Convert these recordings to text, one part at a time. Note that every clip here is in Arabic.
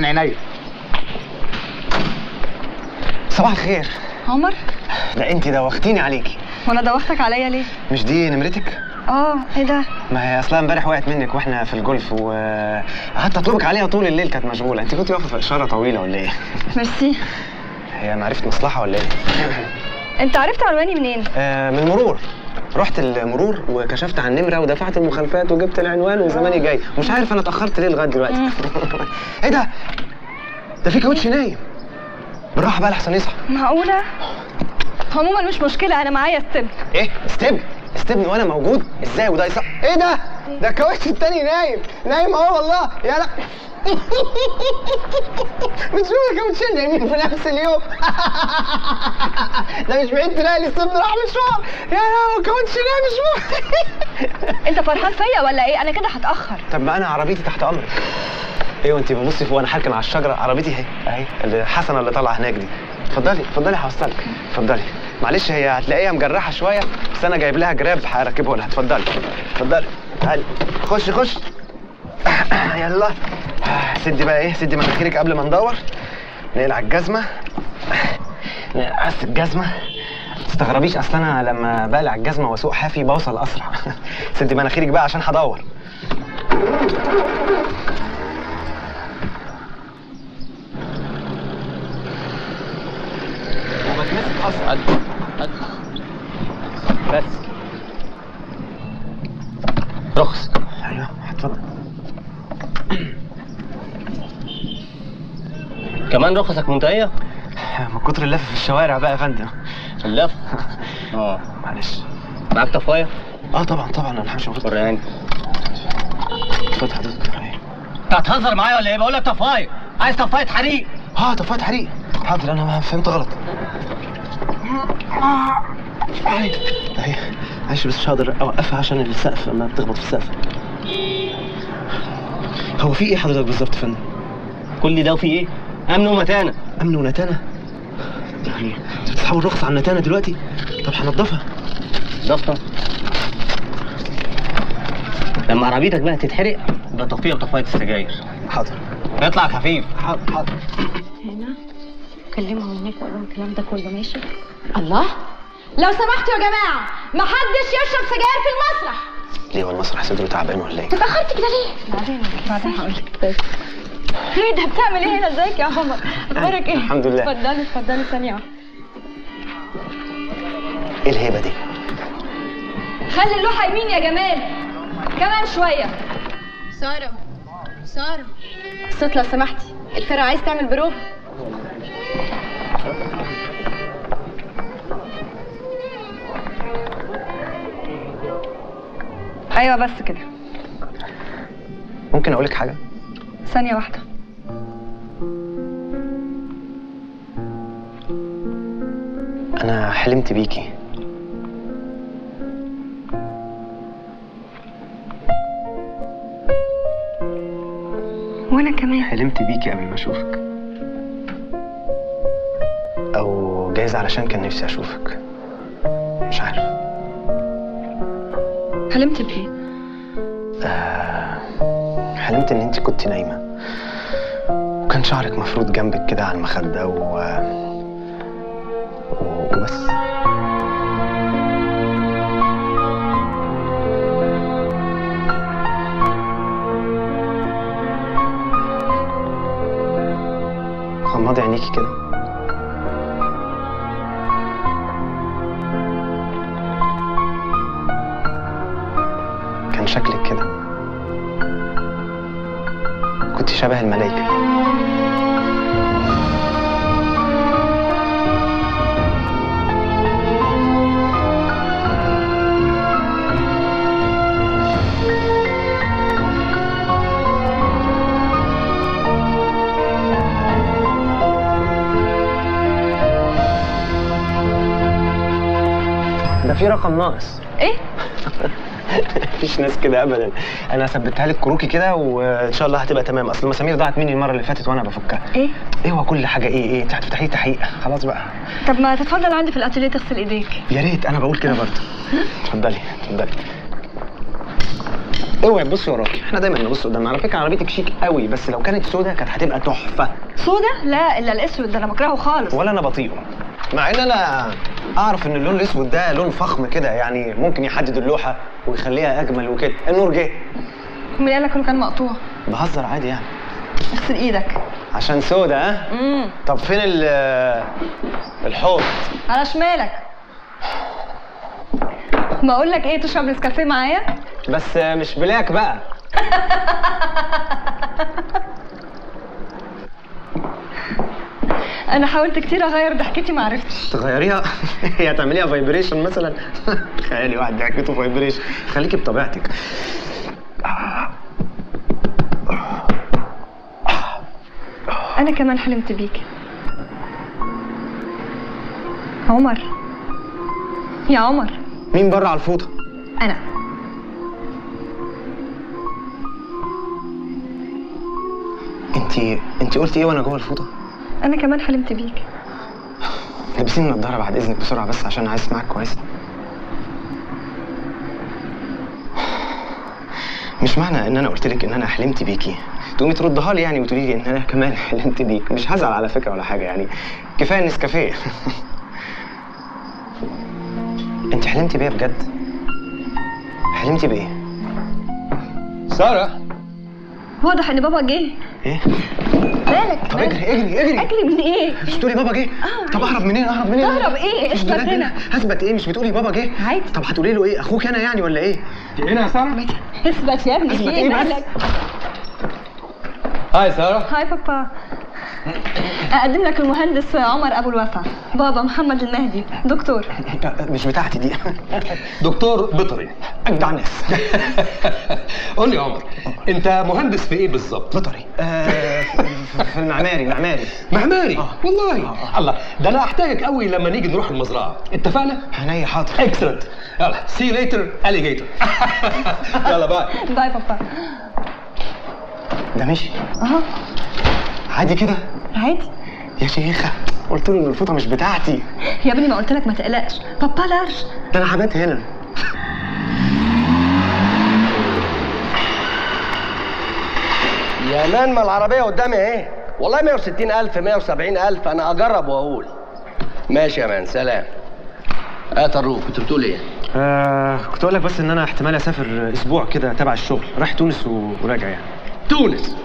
من عينيا صباح الخير. عمر؟ ده انت دوختيني عليكي وأنا دوختك عليا ليه؟ مش دي نمرتك؟ آه إيه ده؟ ما هي أصلا امبارح وقعت منك وإحنا في الجولف وقعدت أطلبك عليها طول الليل كانت مشغولة. أنت كنت واقفة في اشاره طويلة ولا إيه؟ ميرسي. هي معرفة مصلحة ولا إيه؟ انت عرفت عنواني منين؟ آه من المرور رحت المرور وكشفت عن النمره ودفعت المخالفات وجبت العنوان وزماني جاي مش عارف أنا اتأخرت ليه لغاية دلوقتي. إيه ده؟ ده في كاوتش نايم. بالراحة بقى لحسن يصحى. معقولة؟ عموما مش مشكلة أنا معايا استبن إيه؟ استبن استبن وأنا موجود. إزاي؟ وده يصح إيه ده؟ ده الكاوتش التاني نايم. نايم أهو والله. يا لا بتشوف الكاوتشين نايمين في نفس اليوم. ده مش بعيد تلاقي الاستبن راح مشوار. يا لا الكاوتش نايم مشوار. انت فرحان فيا ولا إيه؟ أنا كده هتأخر. طب ما أنا عربيتي تحت امرك. إيه وانت ببصي فوق أنا حاركن على الشجرة. عربيتي اهي اهي اللي حسنة اللي طالعة هناك دي. اتفضلي اتفضلي هوصلك. اتفضلي. معلش هي هتلاقيها مجرحة شوية بس أنا جايب لها جراب هركبه لها. اتفضلي اتفضلي. تعالي. خش خش. يلا. سدي بقى إيه؟ سدي مناخيرك قبل ما ندور. نقلع الجزمة. نقص الجزمة. تستغربيش أصل أنا لما بقلع الجزمة وأسوق حافي بوصل أسرع. سدي مناخيرك بقى عشان هدور. أصلا. بس. رخص أيوه اتفضل كمان رخصك منتهية؟ من كتر اللف في الشوارع بقى يا فندم. اللف؟ آه. معلش. معاك طفاية؟ آه طبعا طبعا أنا همشي المفروض وريهاني اتفضل حضرتك. أنت هتهزر معايا ولا إيه؟ بقول لك طفاية. عايز طفاية حريق. آه طفاية حريق. حاضر أنا ما فهمت غلط. اهي أهي معلش بس مش هقدر أوقفها عشان السقف لما بتخبط في السقف. هو في إيه حضرتك بالظبط يا فندم؟ كل ده وفي إيه؟ امن ومتانه امن ونتانه يعني انت بتسحبوا الرخص على النتانه دلوقتي؟ طب هنضفها. ضفطه لما عربيتك بقى تتحرق يبقى طفيه بطفايه السجاير. حاضر. اطلع خفيف حاضر حاضر. هنا. كلمهم هناك وقول لهم الكلام ده كله ماشي؟ الله! لو سمحتوا يا جماعة محدش يشرب سجاير في المسرح! ليه هو المسرح صدره تعبان ولا إيه؟ اتأخرت كده ليه؟ بعدين بعدين. هقول لك بس إيه ده بتعمل إيه هنا؟ إزيك يا عمر؟ أخبارك إيه؟ الحمد لله. اتفضلي اتفضلي ثانية واحدة. إيه الهيبة دي؟ خلي اللوحة يمين يا جمال. كمان شوية. سارة سارة. الصوت لو سمحتي. الفرقه عايز تعمل بروف أيوه بس كده. ممكن أقول لك حاجة؟ ثانية واحدة. أنا حلمت بيكي. وأنا كمان. حلمت بيكي قبل ما أشوفك. أو جايز علشان كان نفسي أشوفك. مش عارف. حلمت بايه آه حلمت إن أنت كنت نايمة. وكان شعرك مفروض جنبك كده على المخدة و... و... وبس. غمضي عينيكي كده. شبه الملايكة ده في رقم ناقص. إيه؟ مفيش ناس كده ابدا. أنا ثبتها لك كروكي كده وإن شاء الله هتبقى تمام. أصل المسامير ضاعت مني المرة اللي فاتت وأنا بفكها. إيه؟ هو كل حاجة؟ إيه؟ إيه؟ انت هتفتحي تحقيق. خلاص بقى. طب ما تتفضل عندي في الأتيليه تغسل إيديك. يا ريت. أنا بقول كده برضه. اتفضلي اتفضلي. أوعي تبصي وراكي. إحنا دايما نبص قدام على فكرة عربيتك شيك قوي بس لو كانت سودا كانت هتبقى تحفة. سودا لا إلا الأسود. ده أنا بكرهه خالص. ولا أنا بطيئه مع إن أنا أعرف إن اللون الأسود ده لون فخم كده يعني ممكن يحدد اللوحة ويخليها أجمل وكده. النور جه. مين قال لك إنه كان مقطوع. بهزر عادي يعني. اغسل إيدك. عشان سودا ها؟ امم طب فين ال الحوض؟ على شمالك. بقول لك إيه تشرب نسكافيه معايا؟ بس مش بلاك بقى. أنا حاولت كتير أغير ضحكتي ما عرفتش. تغيريها؟ هي هتعمليها vibration مثلا؟ تخيلي واحد ضحكته vibration خليكي بطبيعتك. أنا كمان حلمت بيك. عمر. يا عمر. مين بره على الفوطه أنا. انت انت قلتي إيه وأنا جوه الفوطه أنا كمان حلمت بيك. لبسيني النضاره بعد إذنك بسرعة بس عشان عايز اسمعك كويس. مش معنى إن أنا قلت لك إن أنا حلمت بيكي. تقومي تردها لي يعني وتقولي لي إن أنا كمان حلمت بيك. مش هزعل على فكرة ولا حاجة يعني. كفاية نسكافيه أنت حلمتي بيا بجد؟ حلمتي بإيه؟ سارة! واضح إن بابا جه. إيه؟ مالك طب؟ اجري اجري اجري. اجري من إيه؟ مش بتقولي بابا جه. طب اهرب منين اهرب منين؟ تهرب إيه؟ مش اثبت؟ هنا. هثبت إيه؟ مش بتقولي بابا جه؟ عادي. طب هتقولي له إيه؟ أخوك أنا يعني ولا إيه؟ هنا يا سارة؟ اثبت يا ابني إيه بس؟ مالك هاي سارة. هاي بابا. أقدم لك المهندس عمر أبو الوفا بابا محمد المهدي دكتور. مش بتاعتي دي. دكتور بيطري. أجدع ناس. قول لي يا عمر أنت مهندس في إيه بالظبط؟ بطري آه في- المعماري معماري معماري؟ آه. والله. آه. الله ده أنا أحتاجك قوي لما نيجي نروح المزرعة. اتفقنا؟ عينيا حاضر. excellent يلا see you later alligator يلا bye bye بابا ده مشي اهو عادي كده؟ عادي. يا شيخة قلت له إن الفوطة مش بتاعتي. يا ابني ما قلت لك ما تقلقش. بابا large ده أنا هبات هنا. يا مان ما العربية قدامي اهي والله 160 ألف 170 ألف أنا أجرب وأقول. ماشي يا man سلام. آه طروق كنت بتقول إيه؟ آه كنت أقول لك بس إن أنا احتمال أسافر أسبوع كده تبع الشغل. رايح تونس وراجع يعني. تونس.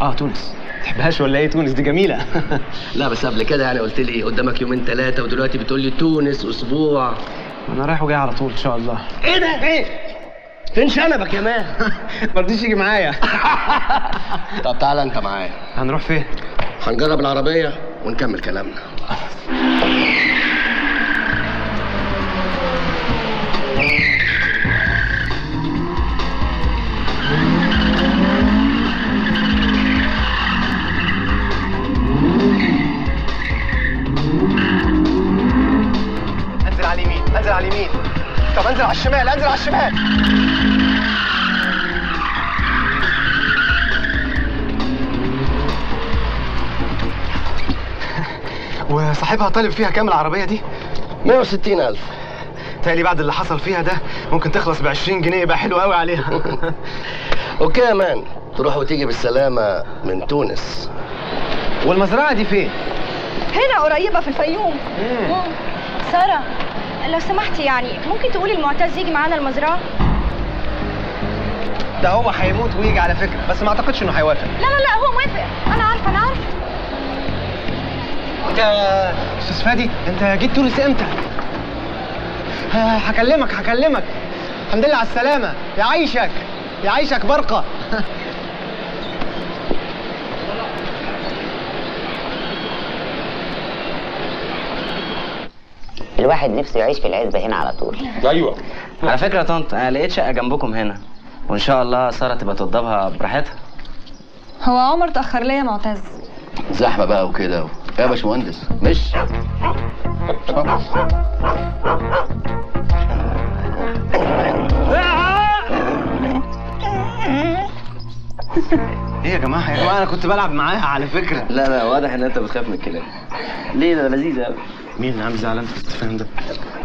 آه تونس. تحبهاش ولا إيه؟ تونس دي جميلة. لا بس قبل كده يعني قلت لي قدامك يومين ثلاثة ودلوقتي بتقول لي تونس أسبوع. أنا رايح وجاي على طول إن شاء الله. إيه ده؟ إيه؟ فين شنبك يا مان؟ ما رضيش يجي معايا. طب تعالى أنت معايا. هنروح فين؟ هنجرب العربية ونكمل كلامنا. انزل على اليمين. طب انزل على الشمال انزل على الشمال. وصاحبها طالب فيها كام العربية دي؟ 160 ألف. تالي بعد اللي حصل فيها ده ممكن تخلص ب 20 جنيه يبقى حلو قوي عليها. okay يا man تروح وتيجي بالسلامة من تونس. والمزرعة دي فين؟ هنا قريبة في الفيوم. سارة. لو سمحتي يعني ممكن تقولي المعتز يجي معانا المزرعة؟ ده هو هيموت ويجي على فكرة بس ما أعتقدش إنه هيوافق. لا لا لا هو موافق. أنا عارفة أنا عارفة. أنت يا أستاذ فادي أنت جيت تونس إمتى؟ هكلمك هكلمك. الحمد لله على السلامة. يعيشك يعيشك برقة. الواحد نفسه يعيش في العزبة هنا على طول. أيوه. على فكرة يا طنط أنا لقيت شقة جنبكم هنا وإن شاء الله سارة تبقى توضبها براحتها. هو عمر تأخر ليا معتز. زحمة بقى وكده يا باشمهندس مش؟ إيه يا جماعة؟ يا جماعة أنا كنت بلعب معاها على فكرة. لا لا واضح إن أنت بتخاف من الكلام. ليه؟ ده لذيذة أوي. مين اللي عامل زعلان؟ في الاستفهام ده؟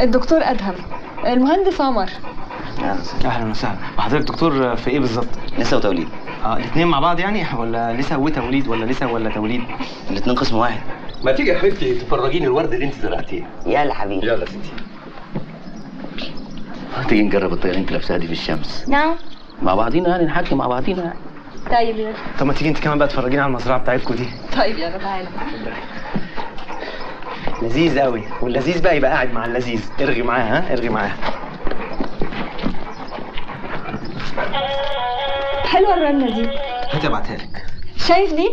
الدكتور أدهم. المهندس عمر. أهلا وسهلا. وحضرتك دكتور في إيه بالظبط؟ نسا وتوليد. آه الاثنين مع بعض يعني؟ ولا نسا وتوليد ولا نسا ولا توليد؟ الاتنين قسم واحد. ما تيجي يا حبيبتي تفرجيني الورد اللي انت زرعتيه. يلا حبيبي. يلا ستي. تيجي نجرب الطريقة اللي انت لابساها دي في الشمس؟ نعم. مع بعضينا يعني نحكي مع بعضينا. يعني طيب يلا طب ما تيجي انت كمان بقى تفرجينا على المزرعة بتاعتكم دي. طيب يلا تعالى لذيذ قوي. واللذيذ بقى يبقى قاعد مع اللذيذ. ارغي معاه ها؟ ارغي معاه. حلوة الرنة دي. هاتي ابعتها لك. شايف دي؟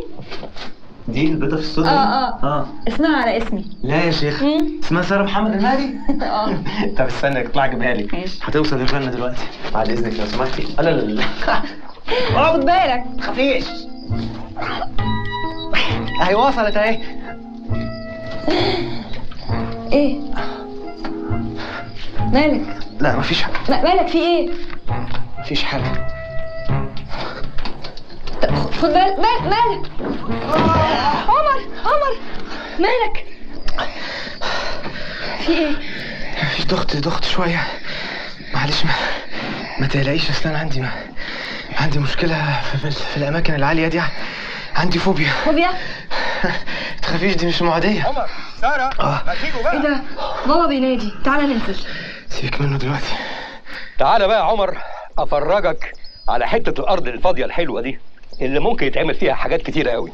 دي البيضة في الصودا آه آه. آه. اسمها على اسمي. لا يا شيخ. اسمها سارة محمد الهادي آه. طب استنى اطلع اجيبها لك. هتوصل الرنه دلوقتي. بعد إذنك لو سمحتي لا لا لا. خد بالك. خفيش. أهي وصلت أهي. إيه؟ مالك؟ لا مفيش حاجة ما- مالك في إيه؟ مفيش حاجة خد بالك مال مالك؟ عمر عمر مالك؟ في إيه؟ في ضغط ضغط شوية معلش ما ما تقلقيش أصل أنا عندي ما عندي مشكلة في, في, في الأماكن العالية دي عندي فوبيا فوبيا؟ تخافيش دي مش معدية. عمر سارة آه. ما تيجوا إيه بقى ده؟ بابا بينادي. تعالى ننزل. سيبك منه دلوقتي. تعالى بقى يا عمر أفرجك على حتة الأرض الفاضية الحلوة دي. اللي ممكن يتعمل فيها حاجات كتيرة قوي.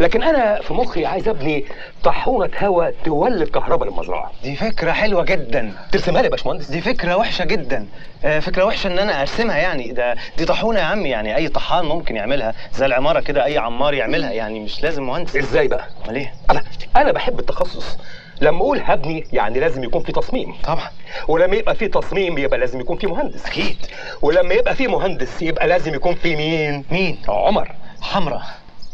لكن أنا في مخي عايز أبني طاحونه هواء تولد كهرباء للمزرعة. دي فكرة حلوة جدا. ترسمها لي يا باشمهندس. دي فكرة وحشة جدا. آه، فكرة وحشة إن أنا أرسمها يعني. ده دي طاحونه يا عم يعني. أي طحان ممكن يعملها. زي العمارة كده أي عمار يعملها يعني. مش لازم مهندس. إزاي بقى؟ أمال إيه؟ أنا أنا بحب التخصص. لما أقول هبني يعني لازم يكون في تصميم. طبعا. ولما يبقى في تصميم يبقى لازم يكون في مهندس. أكيد. ولما يبقى في مهندس يبقى لازم يكون في مين؟ مين؟ عمر. حمرا.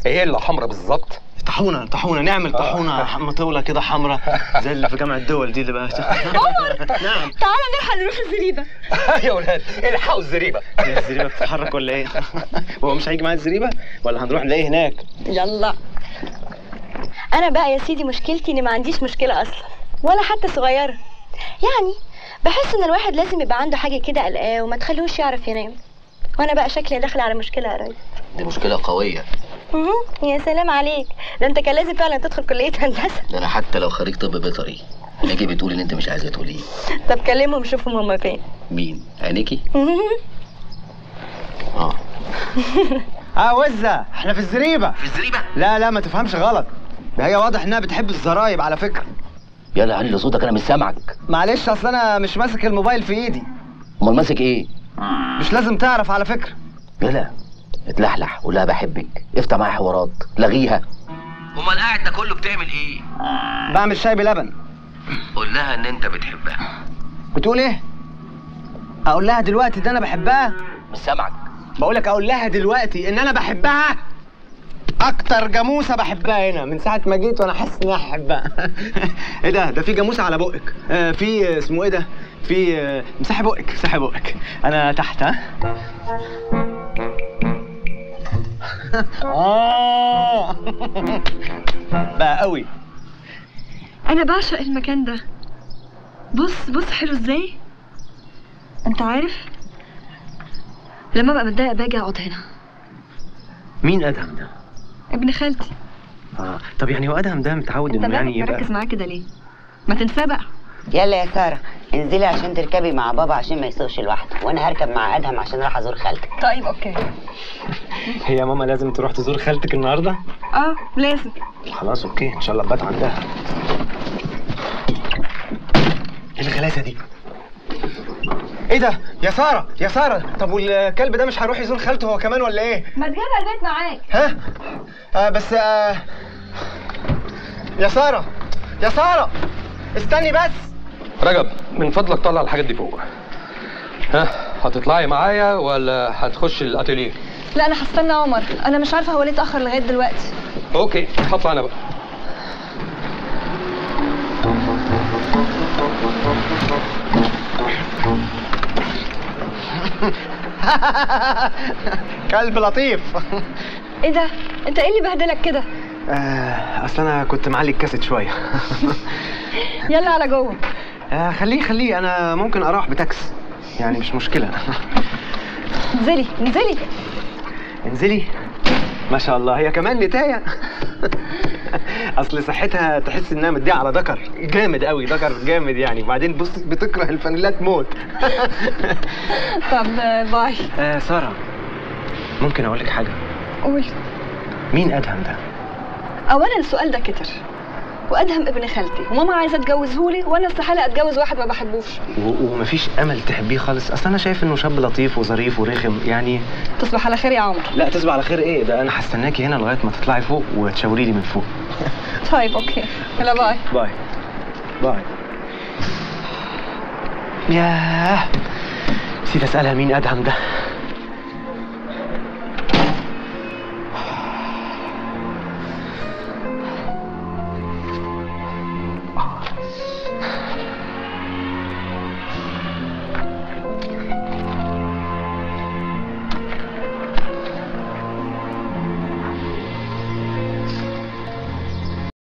إيه اللي حمرا بالظبط؟ طاحونة طاحونة. نعمل طاحونة ح- مطولة كده حمرا زي اللي في جامعة الدول دي اللي بقى. نعم. تعالى نلحق نروح الزريبة. يا ولاد الحقوا الزريبة. الزريبة بتتحرك ولا إيه؟ هو مش هيجي معايا الزريبة؟ ولا هنروح نلاقيه هناك؟ يلا. أنا بقى يا سيدي مشكلتي إني ما عنديش مشكلة أصلا ولا حتى صغيرة. يعني بحس إن الواحد لازم يبقى عنده حاجة كده قلقاه وما تخليهوش يعرف ينام. وأنا بقى شكلي داخله على مشكلة قريب دي مشكلة قوية. يا سلام عليك. ده أنت كان لازم فعلا تدخل كلية هندسة. ده أنا حتى لو خريج طب بيطري. نيجي بتقول إن أنت مش عايزة تقوليه طب كلمهم شوفهم هما فين. مين؟ عينيكي. آه. آه وزة. إحنا في الزريبة. في الزريبة؟ لا لا ما تفهمش غلط. ده هي واضح إنها بتحب الزرايب على فكرة. يلا علي صوتك أنا مش سامعك؟ معلش أصل أنا مش ماسك الموبايل في إيدي. أمال ماسك إيه؟ مش لازم تعرف على فكرة. يلا اتلحلح قول لها بحبك. افتح معايا حوارات. لغيها. أمال قاعد ده كله بتعمل إيه؟ بعمل شاي بلبن. قول لها إن أنت بتحبها. بتقول إيه؟ أقول لها دلوقتي ده أنا بحبها؟ مش سامعك. بقول لك أقول لها دلوقتي إن أنا بحبها؟ أكتر جاموسة بحبها هنا من ساعة ما جيت وأنا حاسس ان أنا هحبها إيه ده؟ ده في جاموسة على بقك. آه في آه، اسمه إيه ده؟ في آه، مسحي بقك مسحي بقك. أنا تحت ها؟ آه. بقى قوي. أنا بعشق المكان ده. بص بص حلو إزاي؟ أنت عارف؟ لما ببقى متضايقة باجي أقعد هنا. مين أدهم ده؟ ابن خالتي. آه. طب يعني هو ادهم ده متعود إنه يعني مالك مركز يبقى معاه كده ليه؟ ما تنساه بقى يلا يا سارة انزلي عشان تركبي مع بابا عشان ما يسوقش لوحده وأنا هركب مع أدهم عشان راح أزور خالتك طيب okay. هي ماما لازم تروح تزور خالتك النهارده؟ آه لازم. خلاص okay. إن شاء الله تبات عندها. إيه الغلاسة دي؟ إيه ده؟ يا سارة يا سارة. طب والكلب ده مش هيروح يزور خالته هو كمان ولا إيه؟ ما تجيبها البيت معاك. ها؟ آه بس آه يا سارة يا سارة استني بس. رجب من فضلك طلع الحاجات دي فوق. ها هتطلعي معايا ولا هتخش الأتيليه؟ لا أنا هستنى عمر. أنا مش عارفة هو ليه اتأخر لغاية دلوقتي. أوكي هطلع أنا بقى. كلب لطيف. إيه ده؟ انت إيه اللي بهدلك كده؟ آه اصل أنا كنت معلي الكاسيت شوية. يلا على جوه. آه خليه خليه. أنا ممكن أروح بتاكس يعني مش مشكلة. انزلي انزلي. انزلي. ما شاء الله. هي كمان نتايه اصل صحتها تحس انها مديه على ذكر. جامد قوي ذكر جامد يعني. وبعدين بص بتكره الفانيلات موت. طب bye. آه سارة ممكن أقول لك حاجة؟ قول. مين أدهم ده؟ اولا السؤال ده كتر وأدهم ابن خالتي. وماما عايزة تجوزهولي وأنا استحالة أتجوز واحد ما بحبوش. ومفيش أمل تحبيه خالص؟ أصل أنا شايف إنه شاب لطيف وظريف ورخم يعني تصبح على خير يا عمر. لا تصبح على خير إيه؟ ده أنا هستناكي هنا لغاية ما تطلعي فوق وتشاوري لي من فوق. طيب okay. يلا bye. bye. باي. ياه. نسيت أسألها مين أدهم ده.